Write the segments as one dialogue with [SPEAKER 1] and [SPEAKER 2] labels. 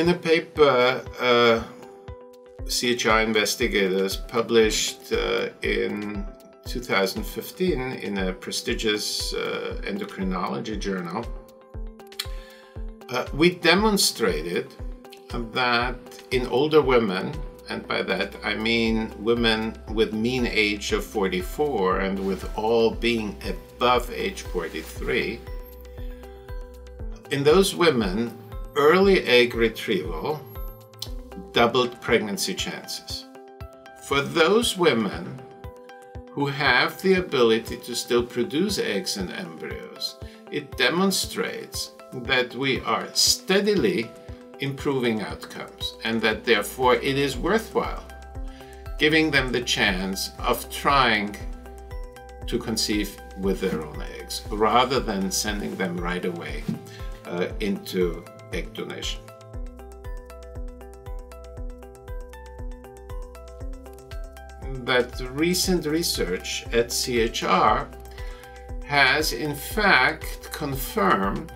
[SPEAKER 1] In a paper, uh, investigators published uh, in 2015 in a prestigious uh, endocrinology journal, uh, we demonstrated that in older women, and by that I mean women with mean age of 44 and with all being above age 43, in those women, early egg retrieval doubled pregnancy chances. For those women who have the ability to still produce eggs and embryos, it demonstrates that we are steadily improving outcomes and that therefore it is worthwhile giving them the chance of trying to conceive with their own eggs rather than sending them right away uh, into donation. That recent research at CHR has in fact confirmed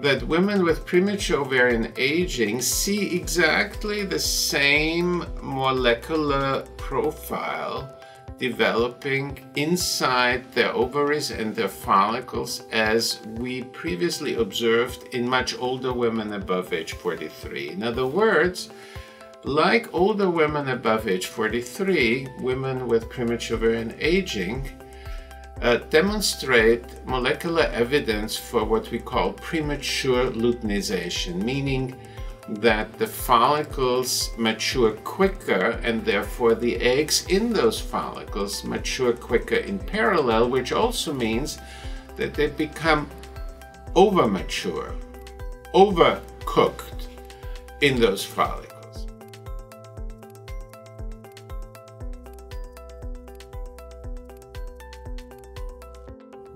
[SPEAKER 1] that women with premature ovarian aging see exactly the same molecular profile developing inside their ovaries and their follicles as we previously observed in much older women above age 43. In other words, like older women above age 43, women with premature ovarian aging uh, demonstrate molecular evidence for what we call premature luteinization, meaning that the follicles mature quicker and therefore the eggs in those follicles mature quicker in parallel, which also means that they become over mature, overcooked in those follicles.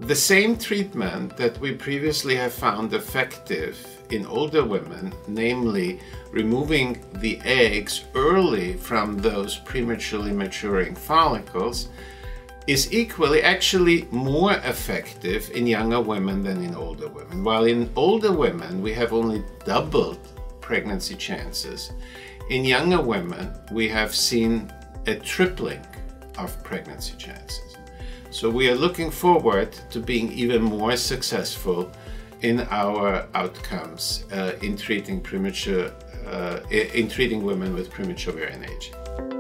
[SPEAKER 1] The same treatment that we previously have found effective in older women, namely removing the eggs early from those prematurely maturing follicles, is equally, actually more effective in younger women than in older women. While in older women we have only doubled pregnancy chances, in younger women we have seen a tripling of pregnancy chances. So we are looking forward to being even more successful in our outcomes uh, in treating premature, uh, in treating women with premature ovarian aging.